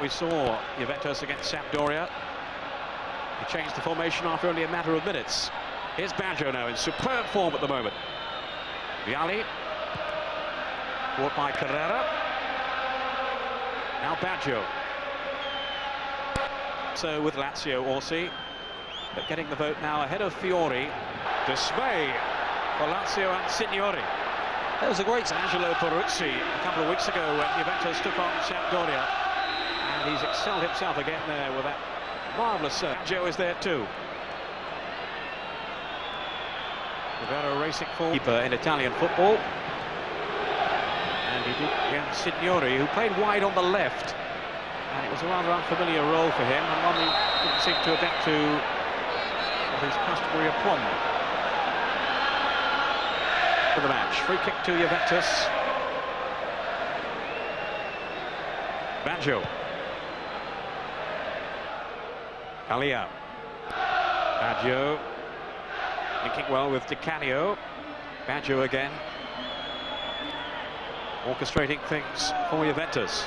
We saw Juventus against Sampdoria. He changed the formation after only a matter of minutes. Here's Baggio now in superb form at the moment. Vialli. Caught by Carrera. Now Baggio. So with Lazio, Orsi. But getting the vote now ahead of Fiori. Dismay for Lazio and Signori. That was a great... Angelo Peruzzi a couple of weeks ago when Juventus took on Sampdoria. And he's excelled himself again there with that marvellous serve. Joe is there too. Rivero racing for keeper in Italian football. And he did against Signori, who played wide on the left. And it was a rather unfamiliar role for him, and one he didn't seem to adapt to his customary aplomb. For the match, free kick to Juventus. Baggio. Alia. Baggio. Linking well with Di Canio. Baggio again. Orchestrating things for Juventus.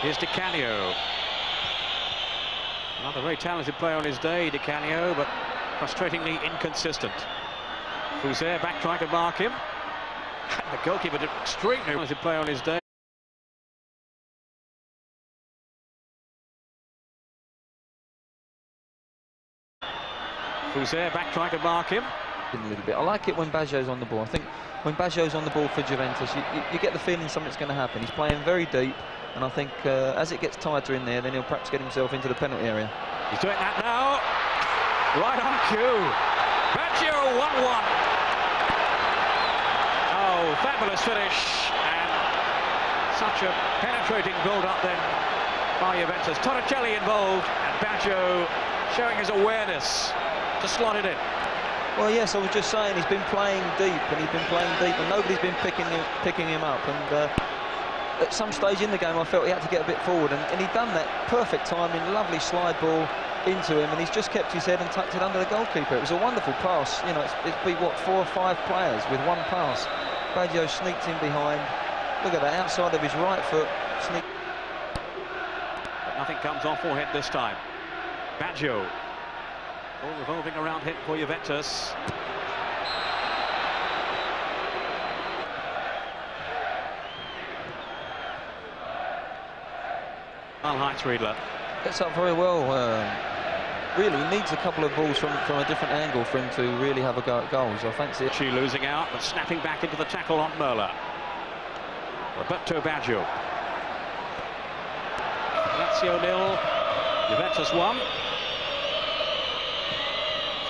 Here's Di Canio. Another very talented player on his day, Di Canio, but frustratingly inconsistent. Fuser back trying to mark him. the goalkeeper did extremely talented player on his day. Fuser back trying to mark him. A little bit. I like it when Baggio's on the ball. I think when Baggio's on the ball for Juventus, you, you, you get the feeling something's going to happen. He's playing very deep, and I think uh, as it gets tighter in there, then he'll perhaps get himself into the penalty area. He's doing that now. Right on cue. Baggio 1-1. Oh, fabulous finish. And such a penetrating build-up then by Juventus. Torricelli involved, and Baggio showing his awareness to slot it in. Well, yes, I was just saying he's been playing deep, and he's been playing deep, and nobody's been picking him, picking him up. And uh, at some stage in the game, I felt he had to get a bit forward, and, and he'd done that perfect timing, lovely slide ball into him, and he's just kept his head and tucked it under the goalkeeper. It was a wonderful pass. You know, it's, it's beat what four or five players with one pass. Baggio sneaked in behind. Look at that outside of his right foot. Sneak. But nothing comes off forehead this time. Baggio all revolving around him for Juventus. Karl-Heinz Riedle. Gets up very well. Uh, really needs a couple of balls from, from a different angle for him to really have a go at goals. I fancy it. She losing out, but snapping back into the tackle on Merla. Roberto Baggio. Lazio nil, Juventus one.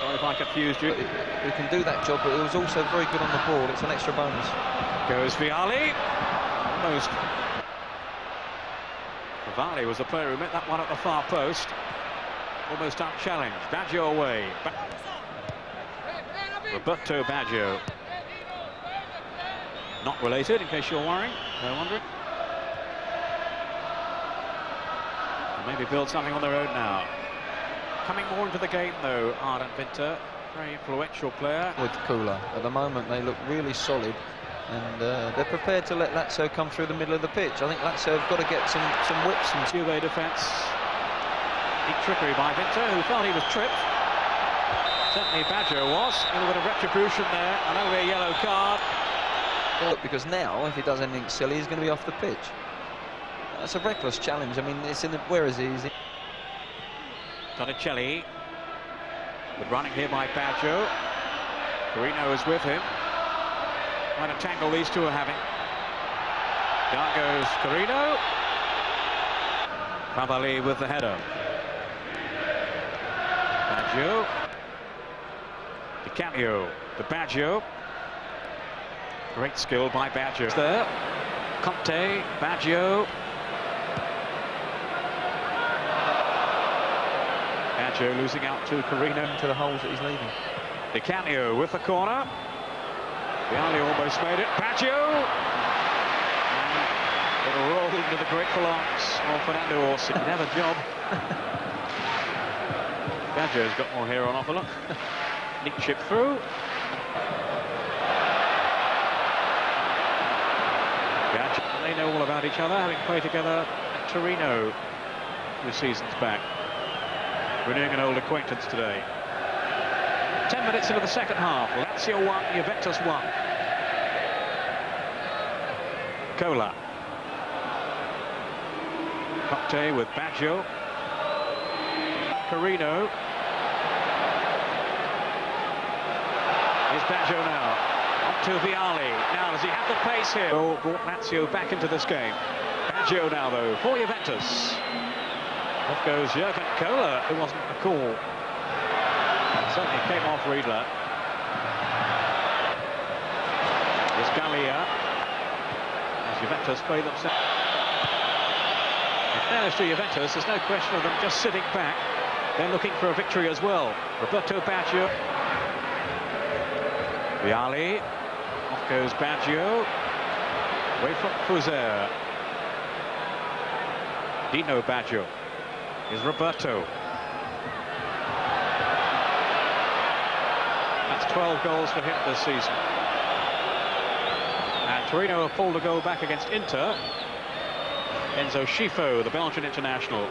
Sorry if I confused you. He can do that job, but he was also very good on the ball. It's an extra bonus. Goes Vialli. Almost. Vialli was the player who met that one at the far post. Almost unchallenged. Baggio away. Ba Roberto Baggio. Not related, in case you're worrying. No wondering. Maybe build something on their own now. Coming more into the game, though, Aron Winter. Very influential player. With Kula. At the moment, they look really solid. And uh, they're prepared to let Lazio come through the middle of the pitch. I think Lazio have got to get some, some whips. And Juve defence. Deep trickery by Winter, who thought he was tripped. Certainly Badger was. A little bit of retribution there. And over a yellow card. Because now, if he does anything silly, he's going to be off the pitch. That's a reckless challenge. I mean, it's in the... Where is he? Is he Torricelli. But running here by Baggio. Corino is with him. What a tangle these two are having. Down goes Corino. Cavalli with the header. Baggio. Di Canio to Baggio. Great skill by Baggio. There. Conte, Baggio. Baggio losing out to Corino. to the holes that he's leaving. Di Canio with the corner. Vialli almost made it. Baggio! And it'll roll into the grateful arms of Fernando Orsi. He'd have a job. Baggio's got more hair on offer, look. Nick chip through. Baggio, they know all about each other, having played together at Torino, the season's back. Renewing an old acquaintance today. Ten minutes into the second half. Lazio 1, Juventus 1. Cola. Conte with Baggio. Corino. Here's Baggio now. On to Vialli. Now, does he have the pace here? Oh, brought Lazio back into this game. Baggio now, though, for Juventus. Off goes Jurgen Kohler. It wasn't a call. Certainly came off Riedle. Here's Galia. As Juventus play themselves. In fairness to Juventus, there's no question of them just sitting back. They're looking for a victory as well. Roberto Baggio. Vialli. Off goes Baggio. Away from Fuser. Dino Baggio. Is Roberto. That's 12 goals for him this season. And Torino have pulled a goal back against Inter. Enzo Scifo, the Belgian international.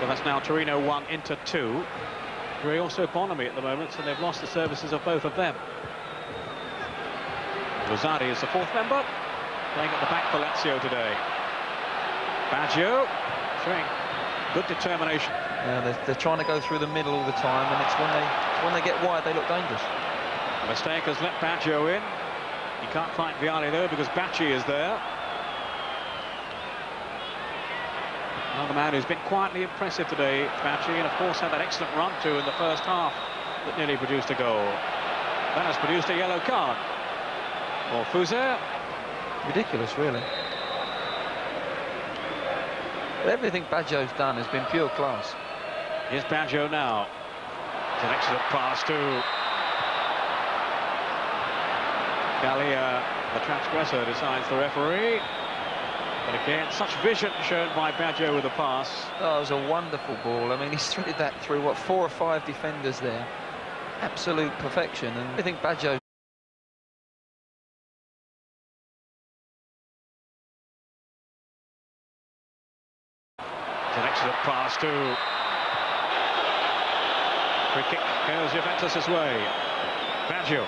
So that's now Torino 1, Inter 2. Three also Bonomi at the moment, so they've lost the services of both of them. Rosati is the fourth member, playing at the back for Lazio today. Baggio showing good determination. Yeah, they're, they're, trying to go through the middle all the time, and it's when they when they get wide they look dangerous. The mistake has let Baggio in. He can't find Vialli though because Bacci is there. Another man who's been quietly impressive today, Bacci, and of course had that excellent run too in the first half that nearly produced a goal. That has produced a yellow card. For Fuser. Ridiculous, really. But everything Baggio's done has been pure class. Here's Baggio now. It's an excellent pass to Galia, the transgressor, decides the referee. But again, such vision shown by Baggio with the pass. Oh, it was a wonderful ball. I mean, he's threaded that through, what, four or five defenders there. Absolute perfection. And I think Baggio pass to Free kick goes Juventus' way. Baggio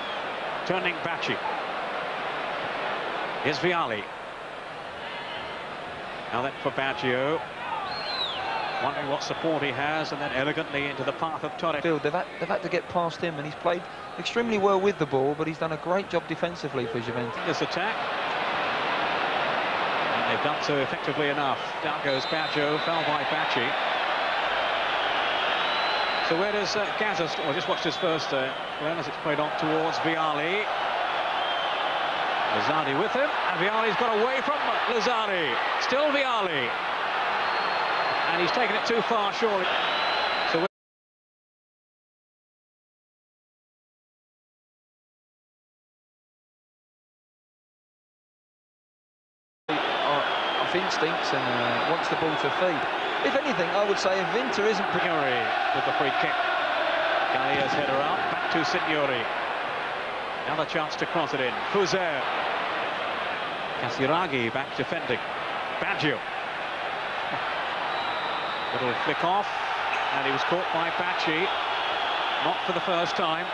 turning Bacci. Here's Vialli. Now that for Baggio. Wondering what support he has, and then elegantly into the path of Torre. They've had, they've had to get past him, and he's played extremely well with the ball, but he's done a great job defensively for Juventus. This attack. They've done so effectively enough. Down goes Baggio, fell by Bacci. So where does uh, Gaza... Well, just watch this first, uh, as it's played on towards Vialli. Lazzari with him, and Vialli's got away from Lazzari. Still Vialli. And he's taken it too far, surely. Instincts and uh, wants the ball to feed. If anything, I would say if Inter isn't... Signori with the free kick. Galia's header out, back to Signori. Another chance to cross it in. Fuser. Casiraghi back defending. Baggio. Little flick off, and he was caught by Bacci. Not for the first time.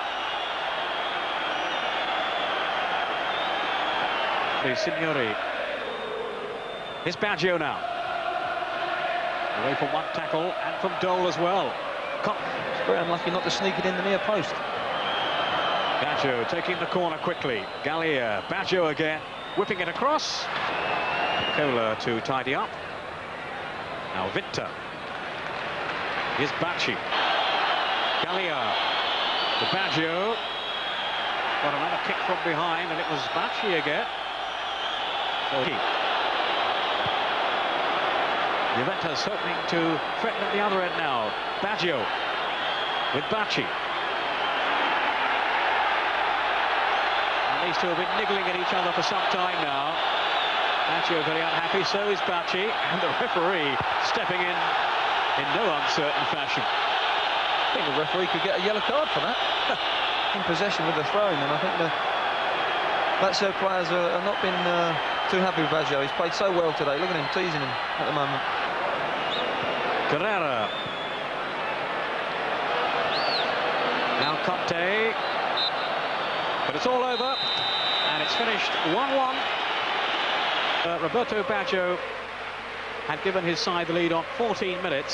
Signori. Here's Baggio now. Away from one tackle and from Doll as well. It's very unlucky not to sneak it in the near post. Baggio taking the corner quickly. Galia, Baggio again, whipping it across. Kohler to tidy up. Now Vinter. Here's Bacci. Galia to Baggio. Got another kick from behind, and it was Bacci again. So he. Juventus hoping to threaten at the other end now. Baggio with Bacci. These two have been niggling at each other for some time now. Baggio very unhappy, so is Bacci, and the referee stepping in in no uncertain fashion. I think the referee could get a yellow card for that. in possession with the throw, and I think the Lazio players are, are not been uh, too happy with Baggio. He's played so well today. Look at him teasing him at the moment. Carrera. Now Conte. But it's all over. And it's finished 1-1. Uh, Roberto Baggio had given his side the lead on 14 minutes.